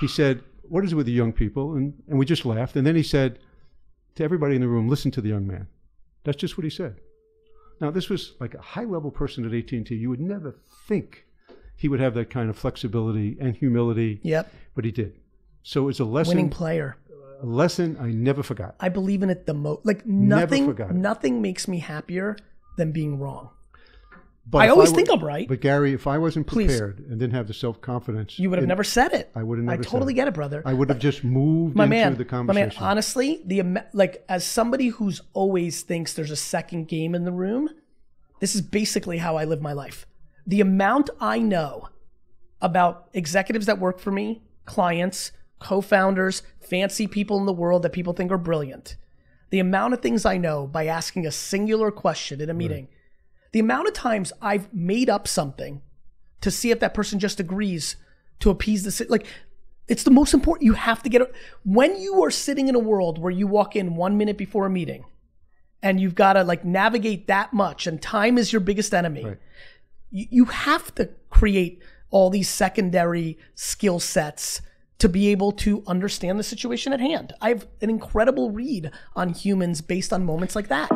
he said, "What is it with the young people?" And and we just laughed. And then he said to everybody in the room, "Listen to the young man." That's just what he said. Now this was like a high level person at AT and T. You would never think he would have that kind of flexibility and humility. Yep. But he did. So it's a lesson. Winning player. A lesson I never forgot. I believe in it the most. Like Never nothing, nothing makes me happier than being wrong. But I always wa- think I'm right. But Gary, if I wasn't Please. prepared and didn't have the self confidence, You would have never said it. I would have never. said totally it. get it, brother. I would have just moved my into man, the my man. conversation. Honestly, the like as somebody who's always thinks there's a second game in the room, this is basically how I live my life. The amount I know about executives that work for me, clients, co-founders, fancy people in the world that people think are brilliant. The amount of things I know by asking a singular question in a meeting. The amount of times I've made up something to see if that person just agrees to appease the like it's the most important you have to get when you are sitting in a world where you walk in 1 minute before a meeting and you've got to like navigate that much and time is your biggest enemy Right. you, you have to create all these secondary skill sets to be able to understand the situation at hand i have an incredible read on humans based on moments like that